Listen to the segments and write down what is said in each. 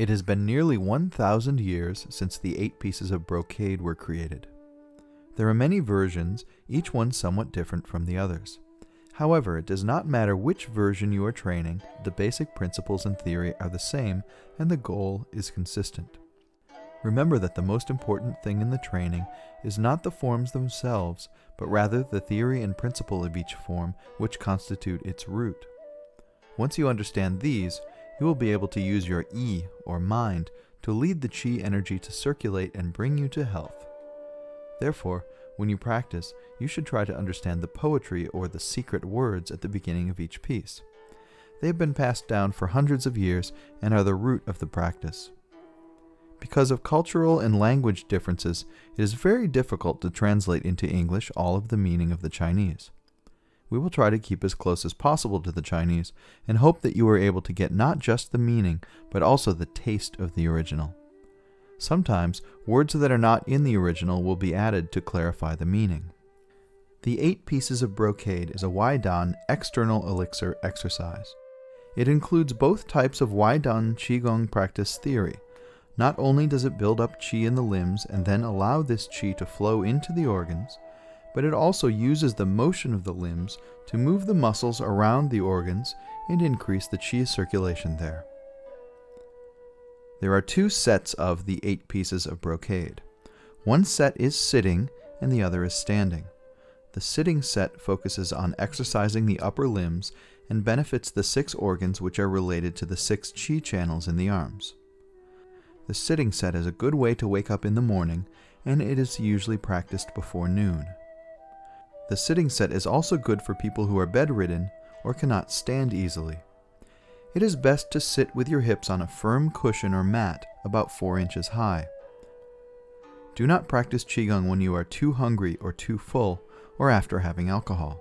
It has been nearly 1,000 years since the eight pieces of brocade were created. There are many versions, each one somewhat different from the others. However, it does not matter which version you are training, the basic principles and theory are the same, and the goal is consistent. Remember that the most important thing in the training is not the forms themselves, but rather the theory and principle of each form, which constitute its root. Once you understand these, you will be able to use your E, or mind, to lead the chi energy to circulate and bring you to health. Therefore, when you practice, you should try to understand the poetry or the secret words at the beginning of each piece. They have been passed down for hundreds of years and are the root of the practice. Because of cultural and language differences, it is very difficult to translate into English all of the meaning of the Chinese we will try to keep as close as possible to the Chinese and hope that you are able to get not just the meaning, but also the taste of the original. Sometimes, words that are not in the original will be added to clarify the meaning. The eight pieces of brocade is a Waidan external elixir exercise. It includes both types of Waidan Qigong practice theory. Not only does it build up qi in the limbs and then allow this qi to flow into the organs, but it also uses the motion of the limbs to move the muscles around the organs and increase the chi circulation there. There are two sets of the eight pieces of brocade. One set is sitting and the other is standing. The sitting set focuses on exercising the upper limbs and benefits the six organs which are related to the six chi channels in the arms. The sitting set is a good way to wake up in the morning, and it is usually practiced before noon. The sitting set is also good for people who are bedridden or cannot stand easily. It is best to sit with your hips on a firm cushion or mat about 4 inches high. Do not practice Qigong when you are too hungry or too full or after having alcohol.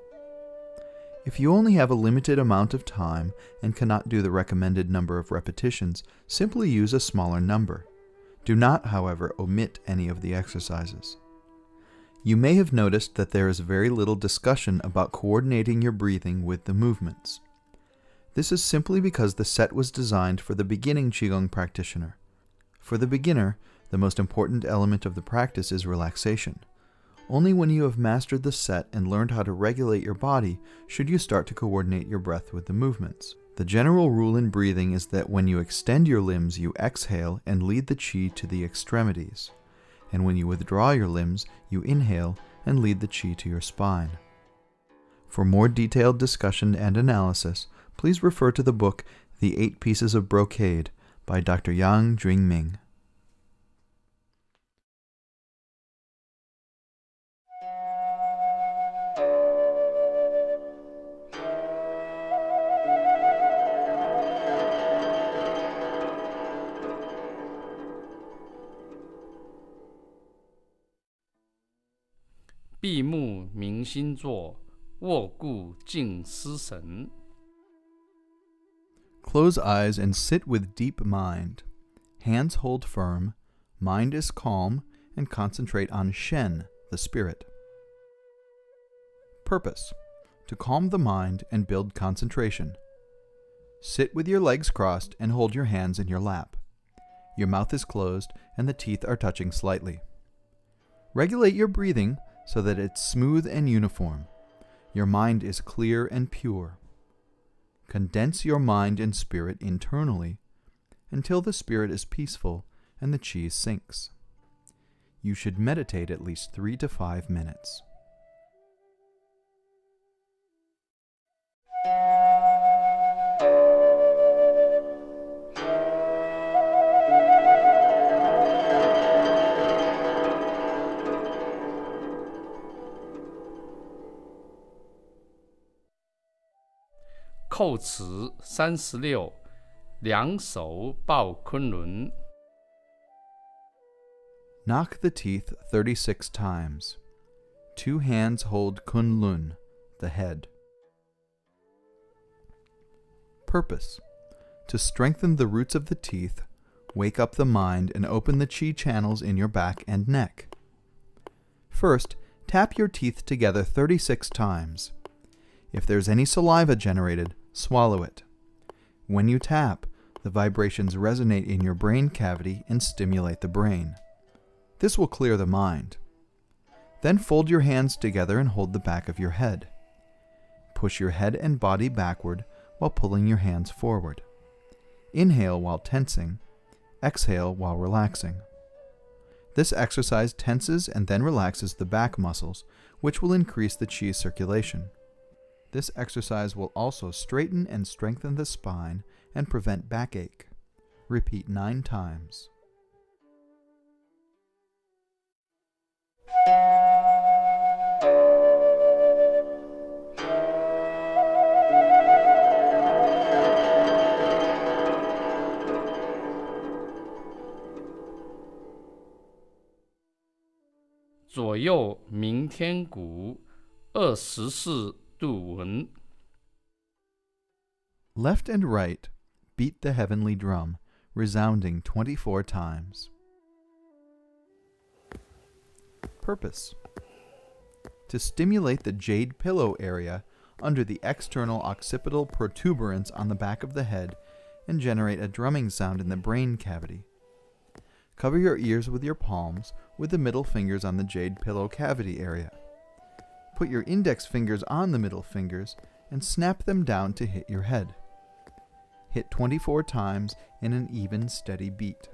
If you only have a limited amount of time and cannot do the recommended number of repetitions, simply use a smaller number. Do not, however, omit any of the exercises. You may have noticed that there is very little discussion about coordinating your breathing with the movements. This is simply because the set was designed for the beginning Qigong practitioner. For the beginner, the most important element of the practice is relaxation. Only when you have mastered the set and learned how to regulate your body should you start to coordinate your breath with the movements. The general rule in breathing is that when you extend your limbs, you exhale and lead the chi to the extremities and when you withdraw your limbs, you inhale and lead the chi to your spine. For more detailed discussion and analysis, please refer to the book The Eight Pieces of Brocade by Dr. Yang Jwing-Ming. 闭目明心坐，卧固静思神。Close eyes and sit with deep mind. Hands hold firm, mind is calm, and concentrate on Shen, the spirit. Purpose To calm the mind and build concentration. Sit with your legs crossed and hold your hands in your lap. Your mouth is closed and the teeth are touching slightly. Regulate your breathing so that it's smooth and uniform. Your mind is clear and pure. Condense your mind and spirit internally until the spirit is peaceful and the chi sinks. You should meditate at least three to five minutes. 后持三十六，两手抱昆仑。Knock the teeth 36 times. Two hands hold Kunlun, the head. Purpose To strengthen the roots of the teeth, wake up the mind, and open the chi channels in your back and neck. First, tap your teeth together 36 times. If there's any saliva generated, swallow it. When you tap, the vibrations resonate in your brain cavity and stimulate the brain. This will clear the mind. Then fold your hands together and hold the back of your head. Push your head and body backward while pulling your hands forward. Inhale while tensing, exhale while relaxing. This exercise tenses and then relaxes the back muscles, which will increase the chi circulation. This exercise will also straighten and strengthen the spine and prevent backache. Repeat nine times. Left and right beat the heavenly drum, resounding 24 times. Purpose To stimulate the jade pillow area under the external occipital protuberance on the back of the head and generate a drumming sound in the brain cavity. Cover your ears with your palms with the middle fingers on the jade pillow cavity area. Put your index fingers on the middle fingers and snap them down to hit your head hit 24 times in an even, steady beat.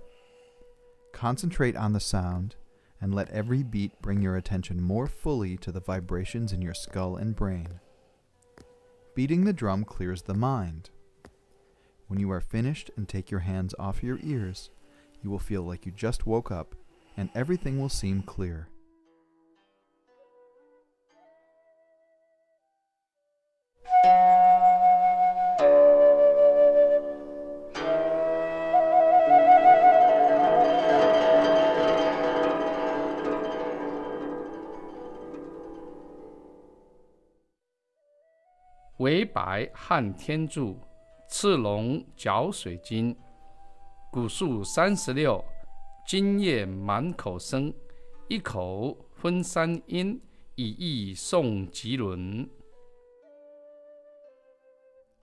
Concentrate on the sound and let every beat bring your attention more fully to the vibrations in your skull and brain. Beating the drum clears the mind. When you are finished and take your hands off your ears, you will feel like you just woke up and everything will seem clear. 为白汉天柱，赤龙角水晶，古树三十六，今夜满口生，一口分三音，以意送吉轮。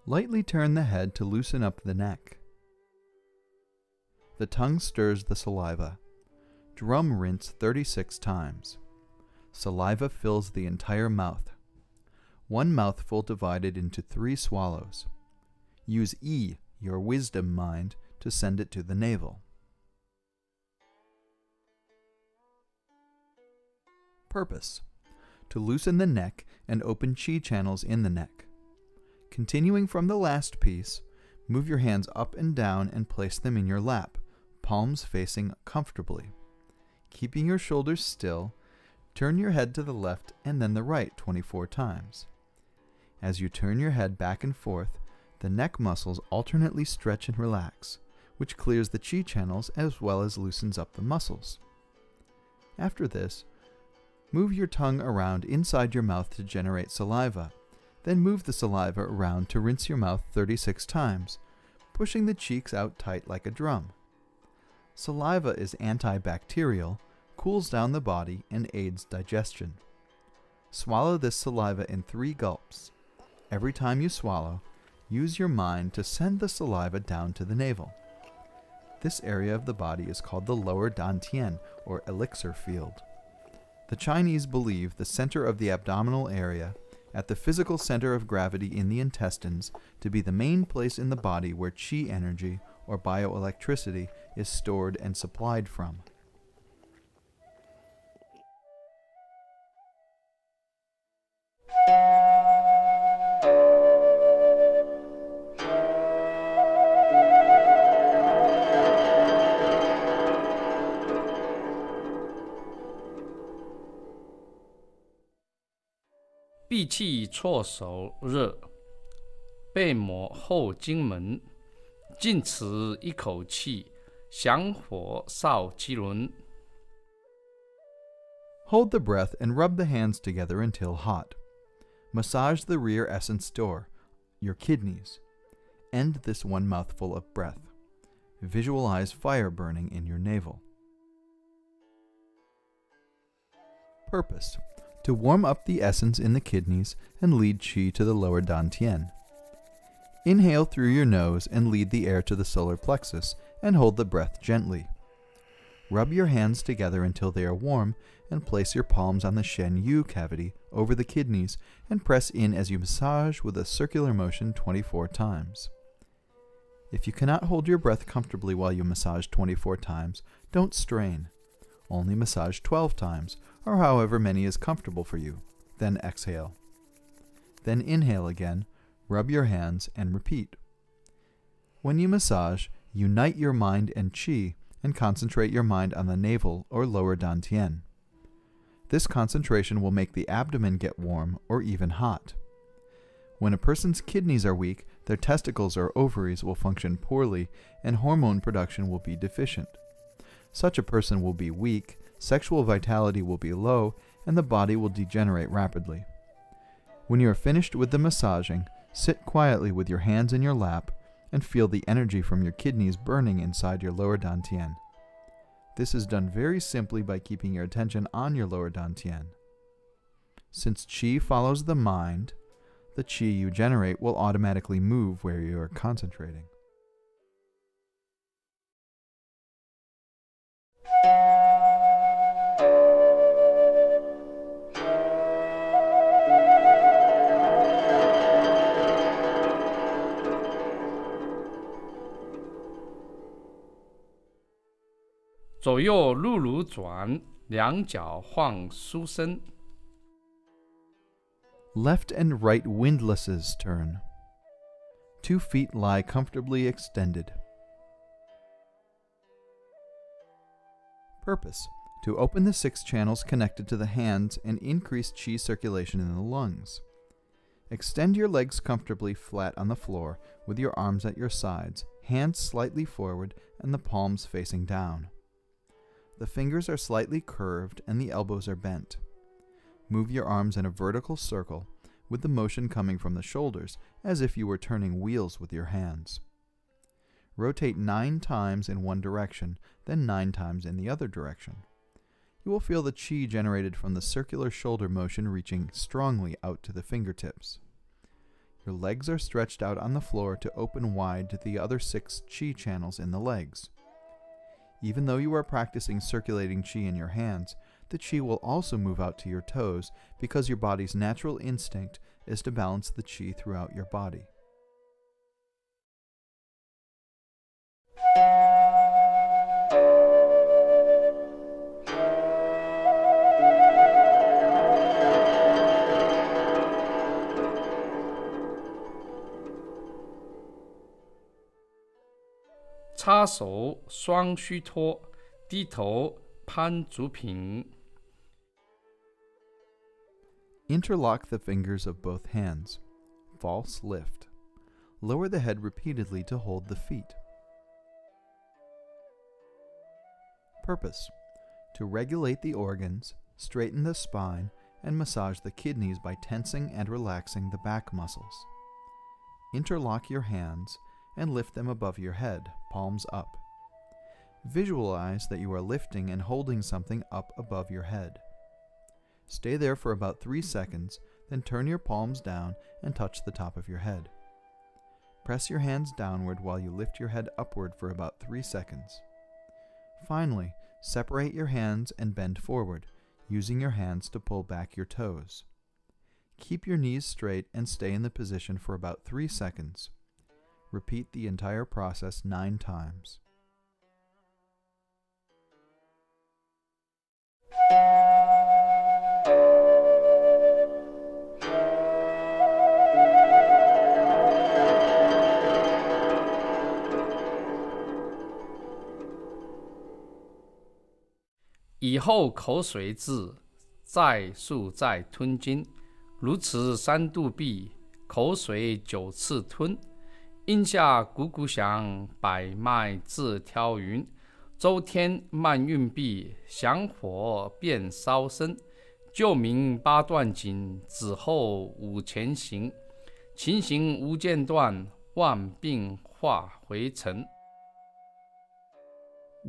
Lightly turn the head to loosen up the neck. The tongue stirs the saliva. Drum rinse 36 times. Saliva fills the entire mouth one mouthful divided into three swallows. Use E, your wisdom mind, to send it to the navel. Purpose To loosen the neck and open chi channels in the neck. Continuing from the last piece, move your hands up and down and place them in your lap, palms facing comfortably. Keeping your shoulders still, turn your head to the left and then the right 24 times. As you turn your head back and forth, the neck muscles alternately stretch and relax, which clears the chi channels as well as loosens up the muscles. After this, move your tongue around inside your mouth to generate saliva. Then move the saliva around to rinse your mouth 36 times, pushing the cheeks out tight like a drum. Saliva is antibacterial, cools down the body, and aids digestion. Swallow this saliva in three gulps. Every time you swallow, use your mind to send the saliva down to the navel. This area of the body is called the lower dantian, or elixir field. The Chinese believe the center of the abdominal area, at the physical center of gravity in the intestines, to be the main place in the body where chi energy, or bioelectricity, is stored and supplied from. 气搓手热，背摩后经门，静持一口气，降火少机轮。Hold the breath and rub the hands together until hot. Massage the rear essence door, your kidneys. end this one mouthful of breath. Visualize fire burning in your navel. Purpose to warm up the essence in the kidneys and lead qi to the lower dantian. Inhale through your nose and lead the air to the solar plexus and hold the breath gently. Rub your hands together until they are warm and place your palms on the Shen Yu cavity over the kidneys and press in as you massage with a circular motion 24 times. If you cannot hold your breath comfortably while you massage 24 times, don't strain. Only massage 12 times, or however many is comfortable for you. Then exhale. Then inhale again, rub your hands, and repeat. When you massage, unite your mind and qi and concentrate your mind on the navel or lower dantian. This concentration will make the abdomen get warm or even hot. When a person's kidneys are weak, their testicles or ovaries will function poorly and hormone production will be deficient. Such a person will be weak, sexual vitality will be low, and the body will degenerate rapidly. When you are finished with the massaging, sit quietly with your hands in your lap and feel the energy from your kidneys burning inside your lower dantian. This is done very simply by keeping your attention on your lower dantian. Since qi follows the mind, the qi you generate will automatically move where you are concentrating. Left and right windlasses turn. Two feet lie comfortably extended. Purpose to open the six channels connected to the hands and increase qi circulation in the lungs. Extend your legs comfortably flat on the floor with your arms at your sides, hands slightly forward, and the palms facing down. The fingers are slightly curved and the elbows are bent. Move your arms in a vertical circle, with the motion coming from the shoulders, as if you were turning wheels with your hands. Rotate nine times in one direction, then nine times in the other direction. You will feel the chi generated from the circular shoulder motion reaching strongly out to the fingertips. Your legs are stretched out on the floor to open wide to the other six chi channels in the legs. Even though you are practicing circulating chi in your hands, the chi will also move out to your toes because your body's natural instinct is to balance the chi throughout your body. Interlock the fingers of both hands. False lift. Lower the head repeatedly to hold the feet. Purpose To regulate the organs, straighten the spine, and massage the kidneys by tensing and relaxing the back muscles. Interlock your hands and lift them above your head, palms up. Visualize that you are lifting and holding something up above your head. Stay there for about 3 seconds, then turn your palms down and touch the top of your head. Press your hands downward while you lift your head upward for about 3 seconds. Finally, separate your hands and bend forward, using your hands to pull back your toes. Keep your knees straight and stay in the position for about 3 seconds. Repeat the entire process 9 times. 以后口水字再数再吞金，如此三度闭，口水九次吞。阴下鼓鼓响，百脉自挑匀。周天慢运毕，祥火便烧身。旧名八段锦，子后五前行。琴行无间断，万病化回尘。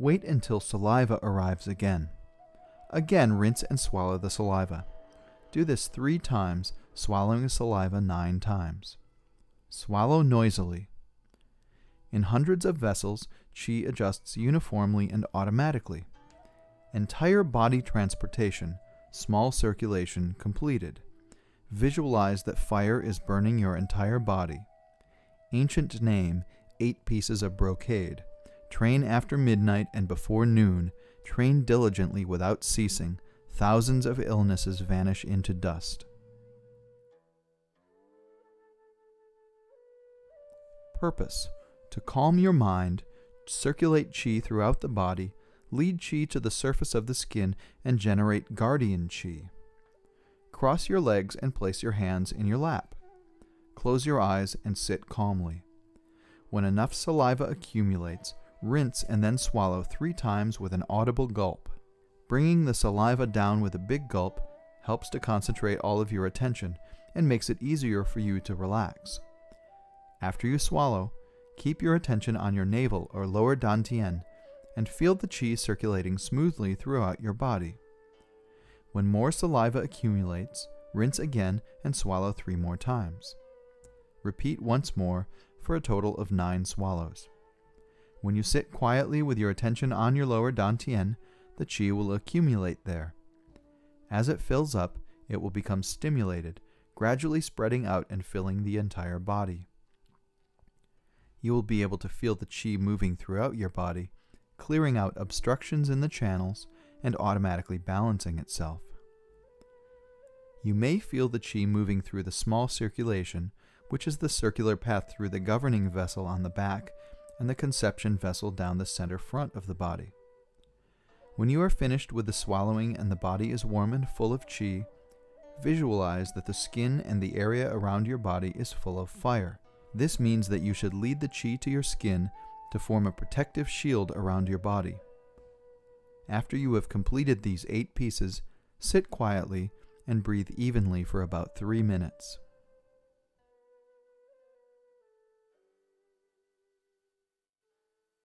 Wait until saliva arrives again. Again, rinse and swallow the saliva. Do this three times, swallowing the saliva nine times. Swallow noisily. In hundreds of vessels, qi adjusts uniformly and automatically. Entire body transportation, small circulation completed. Visualize that fire is burning your entire body. Ancient name, eight pieces of brocade. Train after midnight and before noon. Train diligently without ceasing. Thousands of illnesses vanish into dust. Purpose To calm your mind, circulate chi throughout the body, lead chi to the surface of the skin, and generate guardian chi. Cross your legs and place your hands in your lap. Close your eyes and sit calmly. When enough saliva accumulates, rinse and then swallow three times with an audible gulp. Bringing the saliva down with a big gulp helps to concentrate all of your attention and makes it easier for you to relax. After you swallow, keep your attention on your navel or lower dantian and feel the qi circulating smoothly throughout your body. When more saliva accumulates, rinse again and swallow three more times. Repeat once more for a total of nine swallows. When you sit quietly with your attention on your lower dantian, the qi will accumulate there. As it fills up, it will become stimulated, gradually spreading out and filling the entire body. You will be able to feel the qi moving throughout your body, clearing out obstructions in the channels and automatically balancing itself. You may feel the qi moving through the small circulation, which is the circular path through the governing vessel on the back and the conception vessel down the center front of the body. When you are finished with the swallowing and the body is warm and full of qi, visualize that the skin and the area around your body is full of fire. This means that you should lead the qi to your skin to form a protective shield around your body. After you have completed these eight pieces, sit quietly and breathe evenly for about three minutes.